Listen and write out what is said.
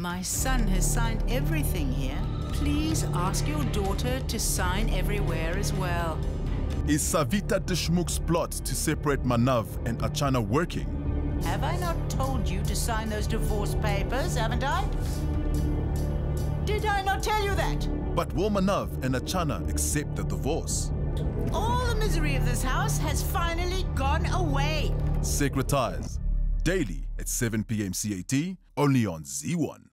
My son has signed everything here. Please ask your daughter to sign everywhere as well. Is Savita Deshmukh's plot to separate Manav and Achana working? Have I not told you to sign those divorce papers, haven't I? Did I not tell you that? But will Manav and Achana accept the divorce? All the misery of this house has finally gone away. Sacred Ties. Daily at 7 p.m. CAT, only on Zee One.